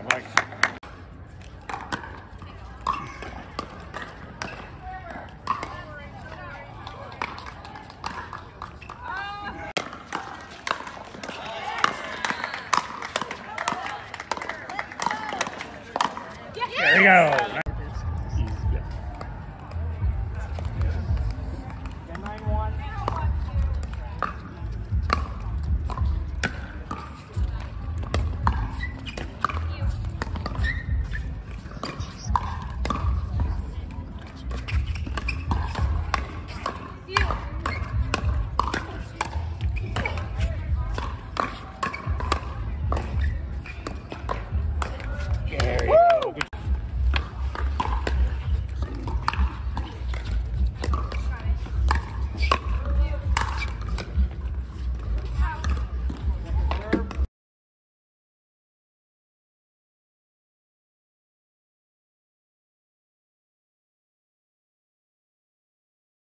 time. Right. There you go.